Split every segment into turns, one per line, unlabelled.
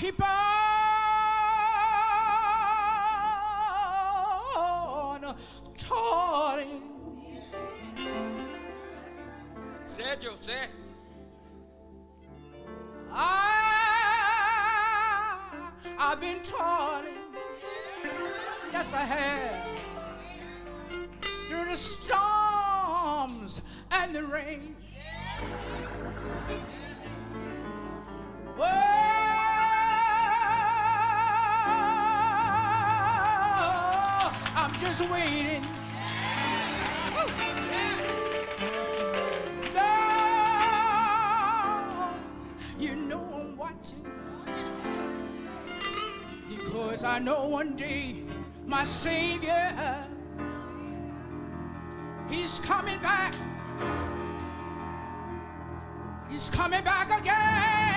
keep on toiling.
Say, Joe, say.
I, I've been toiling. Yes, I have. Through the storms and the rain. Just waiting. You know I'm watching. Because I know one day my Savior, He's coming back. He's coming back again.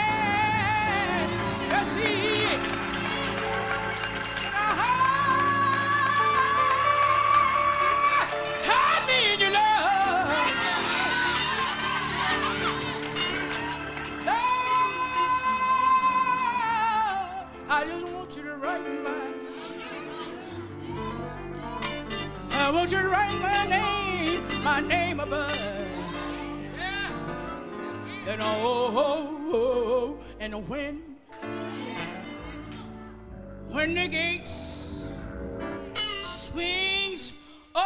Want you to write my I want you to write my name, my name above. And oh, oh, oh, and when, when the gates swings open,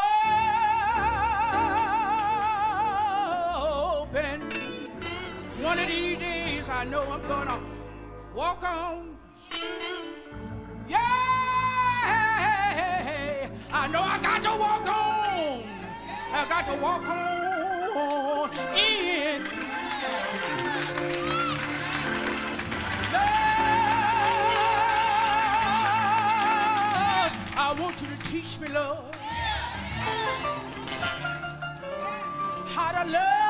one of these days I know I'm gonna walk on. I know I got to walk on. I got to walk on in. Lord, I want you to teach me, Lord, how to love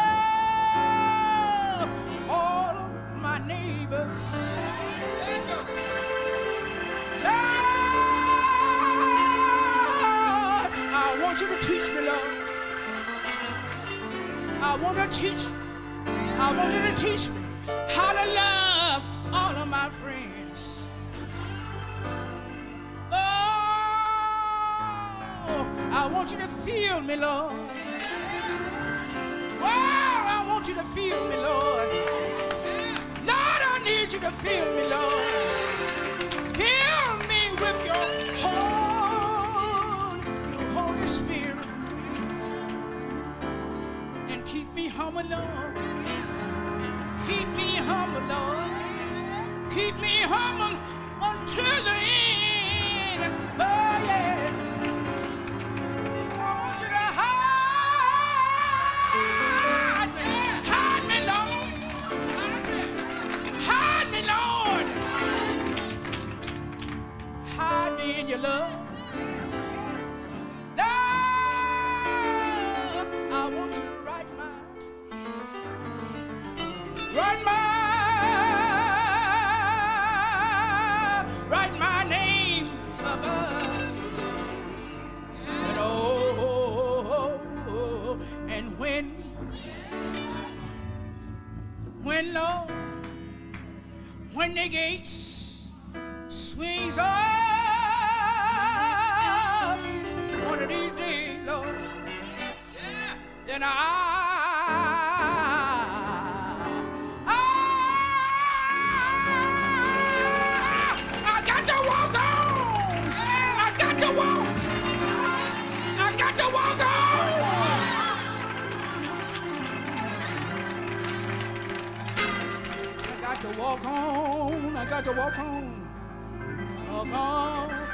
want you to teach me, Lord. I want to teach. I want you to teach me how to love all of my friends. Oh, I want you to feel me, Lord. Oh, I want you to feel me, Lord. Lord, I need you to feel me, Lord. Humble, Lord. Keep me humble, Lord. Keep me humble until the end. Oh, yeah. I want you to hide me. Hide me, Lord. Hide me, Lord. Hide me in your love. Write my write my name above. And oh, and when when Lord when the gates swings up one of these days, Lord, then I, got to walk on. I got to walk on. Walk on